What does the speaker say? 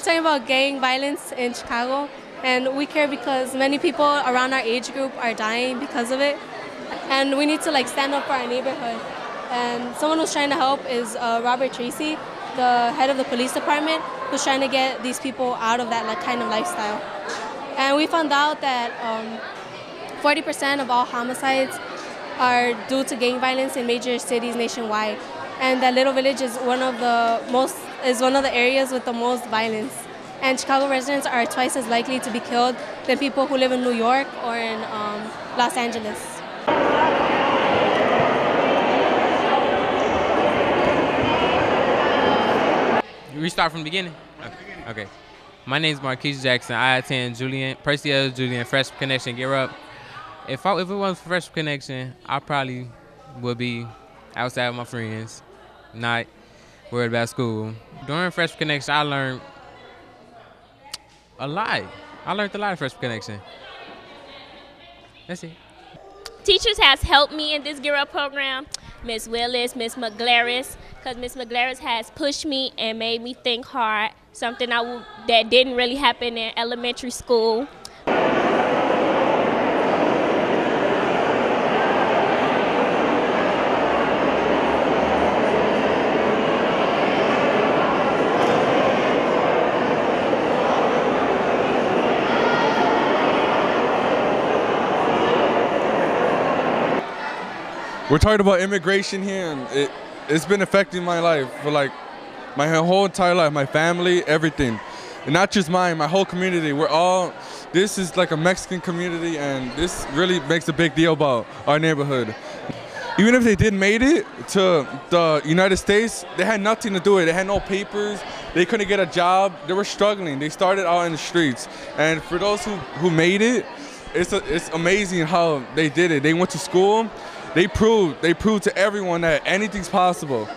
talking about gang violence in Chicago, and we care because many people around our age group are dying because of it, and we need to like stand up for our neighborhood. And someone who's trying to help is uh, Robert Tracy, the head of the police department, who's trying to get these people out of that like, kind of lifestyle. And we found out that 40% um, of all homicides are due to gang violence in major cities nationwide, and that Little Village is one of the most is one of the areas with the most violence. And Chicago residents are twice as likely to be killed than people who live in New York or in um, Los Angeles. We start from the beginning? Okay. okay. My name is Marquise Jackson. I attend Julian, Percy L. Julian Fresh Connection Gear Up. If I, if it wasn't for Fresh Connection, I probably would be outside with my friends, not worried about school. During Fresh Connection, I learned a lot. I learned a lot of Fresh Connection. That's it. Teachers has helped me in this Gear Up program. Miss Willis, Miss McGlaris, because Miss McGlaris has pushed me and made me think hard, something I w- that didn't really happen in elementary school. We're talking about immigration here, and it, it's been affecting my life for like my whole entire life, my family, everything. And not just mine, my whole community. We're all, this is like a Mexican community, and this really makes a big deal about our neighborhood. Even if they did made it to the United States, they had nothing to do with it. They had no papers. They couldn't get a job. They were struggling. They started out in the streets. And for those who, who made it, it's, a, it's amazing how they did it. They went to school they proved they proved to everyone that anything's possible.